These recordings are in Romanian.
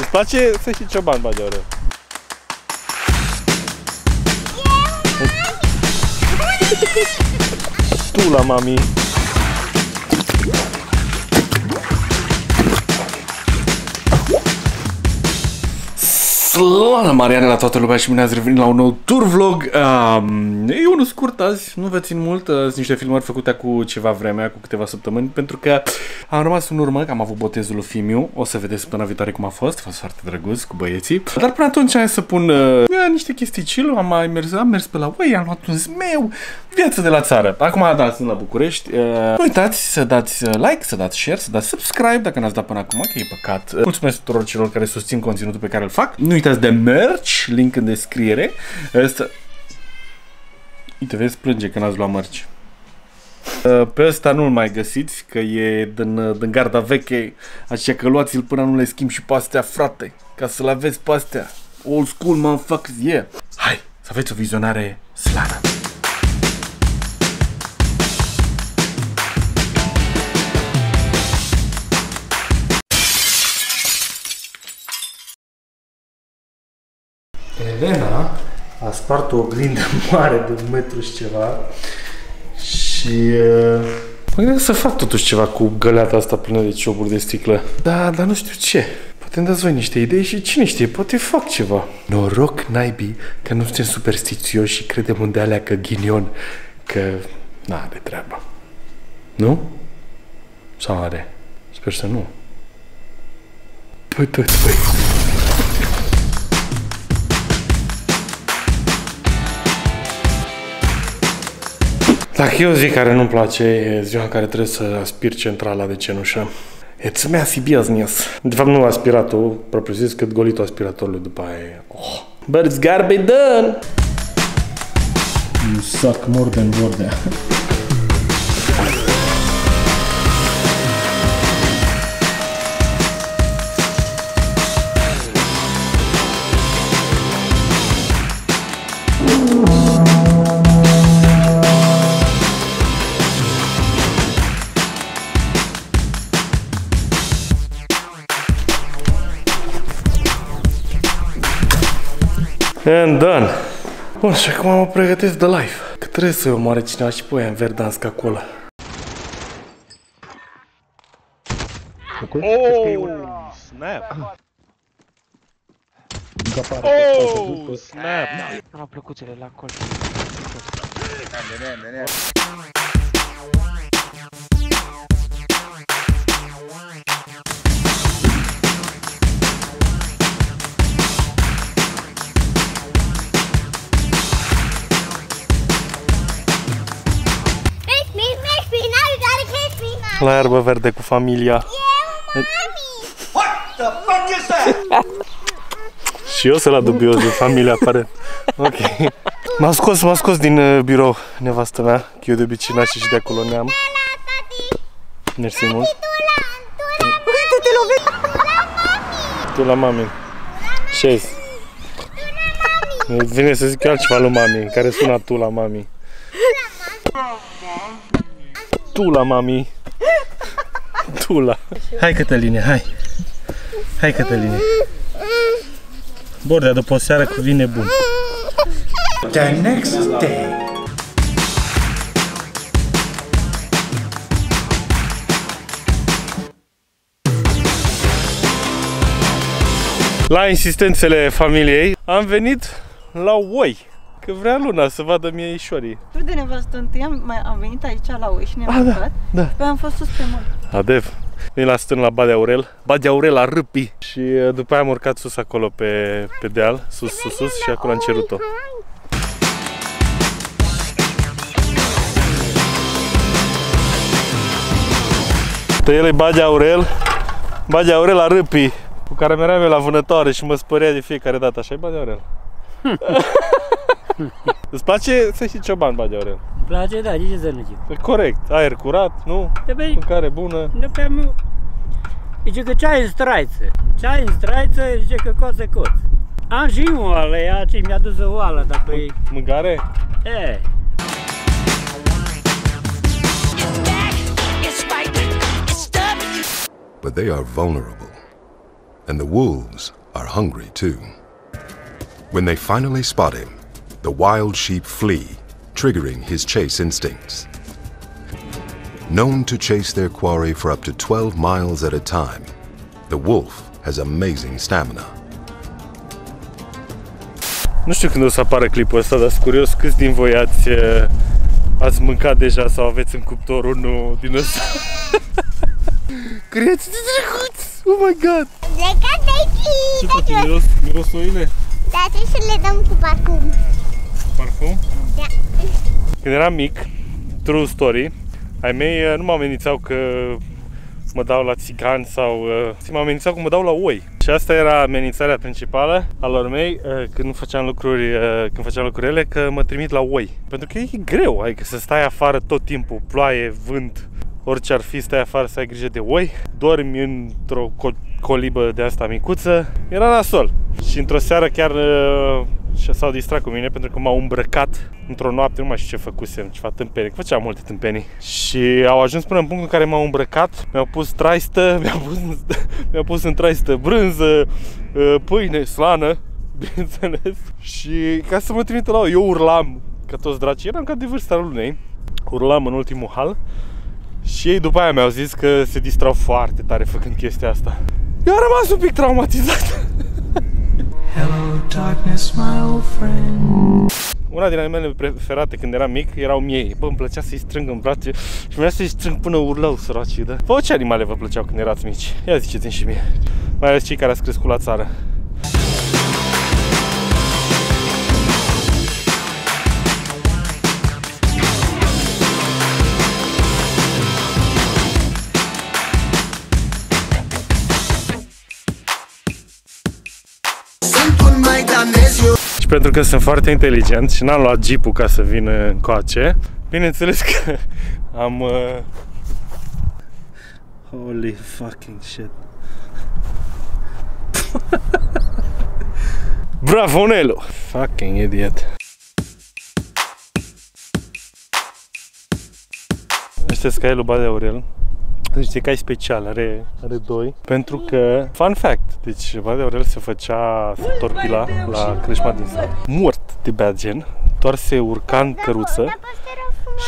Îți place să știi cioban, Bagioare? Tu la mami. Slavă Mariane la toată lumea și bine ați revenit la un nou tour vlog. Um, e unul scurt azi, nu vă țin mult, uh, sunt niște filmări făcute cu ceva vreme, cu câteva săptămâni, pentru că am rămas în urmă, că am avut botezul lui Fimiu, o să vedeți săptămâna viitoare cum a fost, a fost foarte drăguț cu băieții. Dar până atunci am să pun uh, niște chestii chill, am mai mers, am mers pe la voi, am luat un zmeu, viață de la țară. Acum, da, sunt la București. Uh, nu uitați să dați uh, like, să dați share, să dați subscribe dacă n-ați dat până acum, că e păcat. Uh, mulțumesc tuturor celor care susțin conținutul pe care îl fac. Nu uitați de merch, link în descriere. Asta... Uite, vezi, plânge că n-ați luat merch. Uh, Pe ăsta nu-l mai găsiți, că e din, uh, din garda veche, așa că luați-l până nu le schimb și pe astea, frate, ca să le aveți pe astea. Old school, motherfuckers, yeah! Hai, să aveți o vizionare slană! Elena a spart o oglindă mare de un metru și ceva și uh, mă gândesc să fac totuși ceva cu găleata asta plină de cioburi de sticlă. Da, dar nu știu ce. Poate îmi dați voi niște idei și cine știe, poate fac ceva. Noroc, naibii, că nu suntem superstițioși și credem în de-alea că ghinion, că n-are treabă. Nu? Sau are? Sper să nu. Păi, păi, păi. Dacă e o zi care nu-mi place, e ziua în care trebuie să aspir centrala de cenușă. It's messy business. De fapt, nu aspiratul, propriu zis, cât golitul aspiratorului după aia. e- Oh. But it's gotta be done! You suck more than Bordea. And done. Bun, și acum mă pregătesc de live. Că trebuie să omoare cineva și pe aia în Verdansk acolo. Oh, snap. Oh, snap. Am plăcuțele la colț. Kiss La iarbă verde cu familia. Și eu sunt la dubios de familia apare. Ok. M-a scos, m-a scos din uh, birou nevastă mea, că eu de obicei naște și de acolo neam. Mersi mult. Uite, te lovești. Tu la mami. Șezi. Vine să zic eu altceva lui mami, care sună tu la mami. Tu la mami. Tu la. Hai Cătăline, hai. Hai Cătăline. Bordea după o seară cu vine bun. The next day. La insistențele familiei am venit la oi. Că vrea luna să vadă mieișorii. Tu de nevastă întâi am, mai, am venit aici la oi și ne-am Ah, da, mâncat. da. Și pe aia am fost sus pe munte. Adev. Vin la stân la Badea Aurel, Badea Aurel la Râpi și uh, după aia am urcat sus acolo pe, pe deal, sus, sus, sus și acolo am cerut-o. Pe el e Badea Aurel, Badea Aurel la Râpi, cu care meream eu la vânătoare și mă spărea de fiecare dată, așa e Badea Aurel. Îți place să știi cioban Badea Aurel? Îmi place, da, de ce să nu zic? Corect, aer curat, nu? De pe, Mâncare bună. de pe nu... Zice că ceai în straiță. Ceai în straiță, zice că coță coț. Am și oală, ea ce mi-a dus o oală, dar pe... Mâncare? E, It's back, it's fighting, it's stubborn. but they are vulnerable. and the wolves are hungry too. When they finally spot him, the wild sheep flee, triggering his chase instincts. Known to chase their quarry for up to 12 miles at a time, the wolf has amazing stamina. Nu știu când o să apară clipul ăsta, dar sunt curios câți din voi ați, uh, ați mâncat deja sau aveți în cuptor unul din ăsta. Creați de drăguț! Oh my god! Plecat de Ce aici! face? Miros, miros oile? Dar trebuie să le dăm cu parfum. Parfum? Da. Când eram mic, true story, ai mei uh, nu mă amenințau că mă dau la țigani sau... Uh, mă amenințau că mă dau la oi. Și asta era amenințarea principală a lor mei uh, când făceam lucruri, uh, când făceam lucrurile, că mă trimit la oi. Pentru că e greu, adică să stai afară tot timpul, ploaie, vânt, orice ar fi, stai afară să ai grijă de oi, dormi într-o co- colibă de asta micuță, era nasol. Și într-o seară chiar uh, și s-au distrat cu mine pentru că m-au îmbrăcat într-o noapte, nu mai știu ce făcusem, ceva tâmpenii, că făceam multe tâmpenii. Și au ajuns până în punctul în care m-au îmbrăcat, mi-au pus traistă, mi-au pus, mi-au pus în traistă brânză, uh, pâine, slană, bineînțeles. Și ca să mă trimită la eu urlam ca toți dracii, eram ca de vârsta lunei, urlam în ultimul hal și ei după aia mi-au zis că se distrau foarte tare făcând chestia asta. Eu am rămas un pic traumatizat. Hello, darkness, my old friend. Una din animalele preferate când eram mic erau miei. Bă, îmi plăcea să-i strâng în brațe și mi să-i strâng până urlau săracii, da? Vă, ce animale vă plăceau când erați mici? Ia ziceți-mi și mie. Mai ales cei care ați crescut la țară. Și pentru că sunt foarte inteligent și n-am luat jeepul ca să vin încoace, bineînțeles că am... Uh... Holy fucking shit. Bravo, Nelo! Fucking idiot. Ăsta e scaiul lui de Aurel. Deci e cai special, are, are doi. Pentru că, fun fact, deci Bade Aurel se făcea torpila la creșma din sat. Mort de bad gen, doar se urca în căruță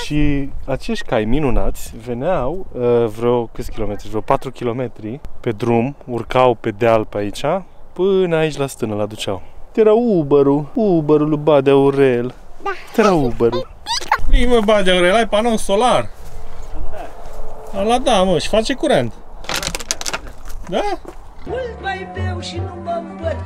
și acești cai minunați veneau uh, vreo câți kilometri, vreo 4 km pe drum, urcau pe deal pe aici, până aici la stână la duceau. Era Uber-ul, Uber-ul lui Bade Aurel. Era Uber-ul. Vii mă, Bade Aurel, ai panou solar. Ala da, mă, și face curent. Da? Mult mai beau și nu mă îmbăt.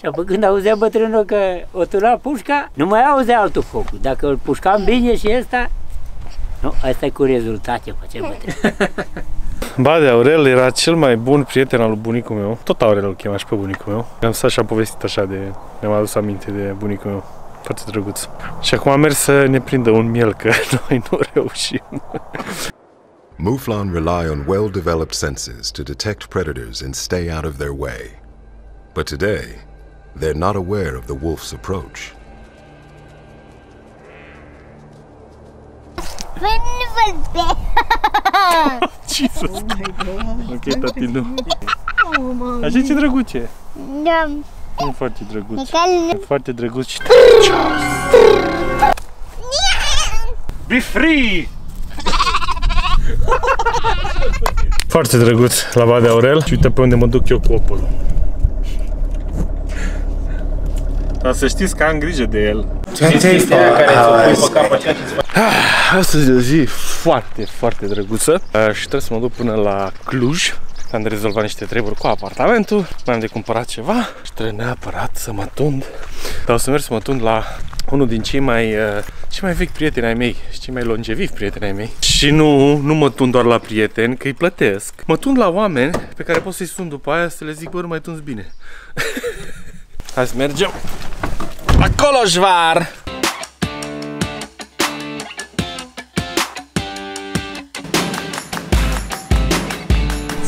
Și apoi când auzea bătrânul că o tula pușca, nu mai auzea altul focul. Dacă îl pușcam bine și ăsta, nu, asta e cu rezultate, face bătrân. Bade Aurel era cel mai bun prieten al lui bunicul meu. Tot Aurel îl chema și pe bunicul meu. Am stat și am povestit așa de... Mi-am adus aminte de bunicul meu. Foarte drăguț. Și acum am mers să ne prindă un miel, că noi nu reușim. Mouflon rely on well-developed senses to detect predators and stay out of their way. But today, they're not aware of the wolf's approach. Până văd Jesus. ok, tati, nu. Așa ce drăguțe. Da. E foarte drăguț. E calm. E foarte drăguț și Be free! Foarte drăguț la Badea Aurel și uite pe unde mă duc eu cu opul. Dar să știți că am grijă de el. 24 hours. Astăzi e o zi foarte, foarte drăguță uh, și trebuie să mă duc până la Cluj. Am de rezolvat niște treburi cu apartamentul, mai am de cumpărat ceva și trebuie neapărat să mă tund. Dar o să merg să mă tund la unul din cei mai, uh, cei mai vechi prieteni ai mei și cei mai longevivi prieteni ai mei. Și nu, nu mă tund doar la prieteni, că îi plătesc. Mă tund la oameni pe care pot să-i sun după aia să le zic, bă, nu mai tunzi bine. Hai să mergem. Acolo, jvar!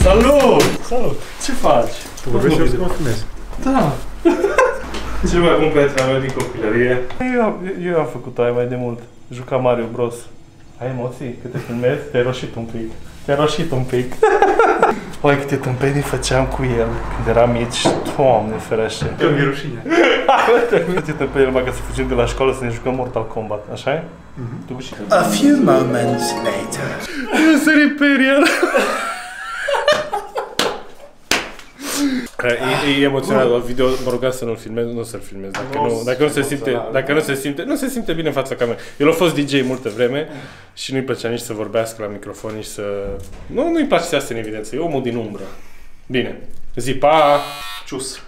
Salut! Salut! Ce faci? Tu vorbești eu să mă filmez. Da. Ce mai bun prietena mea din copilărie. Eu, eu am făcut aia mai de mult. Juca Mario Bros. Ai emoții? Câte filmezi? Te-ai roșit un pic. Te-ai roșit un pic. Păi câte tâmpenii făceam cu el când eram mici. Doamne ferește. Eu mi-e rușine. Câte tâmpenii numai ca să fugim de la școală să ne jucăm Mortal Kombat. Așa e? Tu și A few moments later. Sări pe el. E, e emoționat la video, mă ruga să nu-l filmez, nu să-l filmez, dacă nu, dacă nu se simte, dacă nu se simte, nu se simte bine în fața camerei. El a fost DJ multă vreme și nu-i plăcea nici să vorbească la microfon, nici să... Nu, nu-i place să iasă în evidență, e omul din umbră. Bine, zi pa! Cius.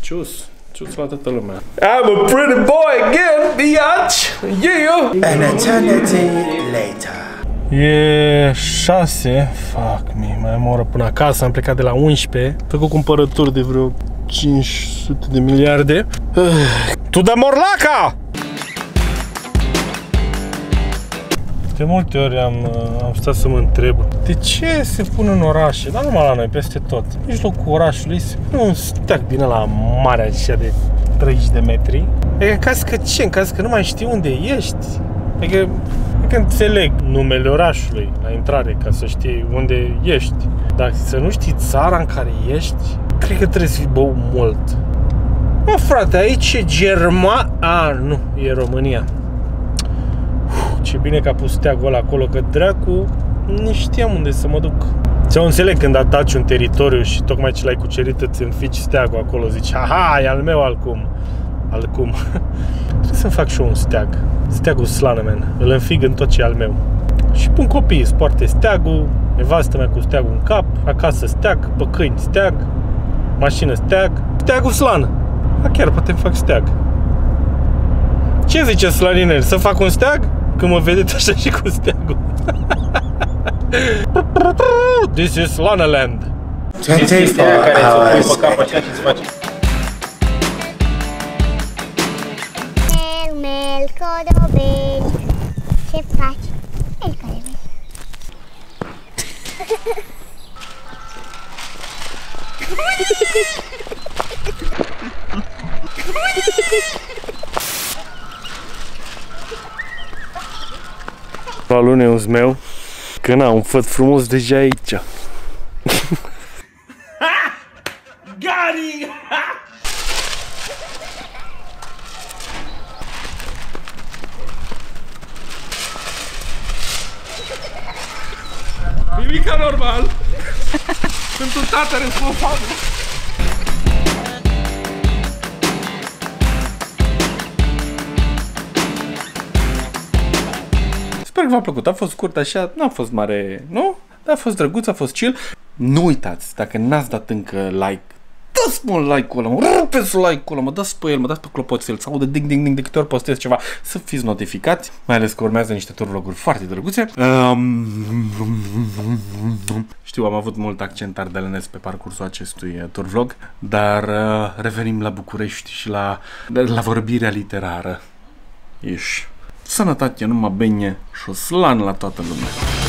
Cius, cius la toată lumea. I'm a pretty boy again, biatch! Yeah! An eternity later. E 6, fuck me, mai am o oră până acasă, am plecat de la 11, făcut cumpărături de vreo 500 de miliarde. Uh, tu de morlaca! De multe ori am, uh, am stat să mă întreb de ce se pun în orașe, dar numai la noi, peste tot, în mijlocul orașului se pune un steag din la mare așa de 30 de metri. E în caz că ce? În caz că nu mai știi unde ești. Adică că înțeleg numele orașului la intrare, ca să știi unde ești. Dar să nu știi țara în care ești, cred că trebuie să fii bău mult. Mă, frate, aici e Germa... A, nu, e România. Uf, ce bine că a pus steagul ăla acolo, că dracu nu știam unde să mă duc. Ți-o înțeleg când ataci un teritoriu și tocmai ce l-ai cucerit îți înfici steagul acolo, zici, aha, e al meu alcum. Alcum. Trebuie să-mi fac și eu un steag. Steagul slană, man. Îl înfig în tot ce e al meu. Și pun copiii să poarte steagul, nevastă mea cu steagul în cap, acasă steag, pe câini steag, mașină steag, steagul slană. A, chiar poate fac steag. Ce zice slaninel? Să fac un steag? Când mă vedeți așa și cu steagul. This is Lanaland. 24 hours later. Mel, mel, codobel. Ce faci? Mel, codobel. La luneus meu, că na, un făt frumos deja aici. Gari! Nimica normal. Sunt un tată responsabil. Sper că v-a plăcut. A fost scurt așa, nu a fost mare, nu? Dar a fost drăguț, a fost chill. Nu uitați, dacă n-ați dat încă like, dați mă like-ul ăla, mă, rupeți like-ul ăla, mă, dați pe el, mă, dați pe clopoțel, să audă ding, ding, ding, de câte ori postez ceva, să fiți notificați, mai ales că urmează niște turvloguri foarte drăguțe. Um, știu, am avut mult accent ardelenesc pe parcursul acestui uh, turvlog, dar uh, revenim la București și la, la vorbirea literară. Ești. Sănătate, numai bine și o slan la toată lumea.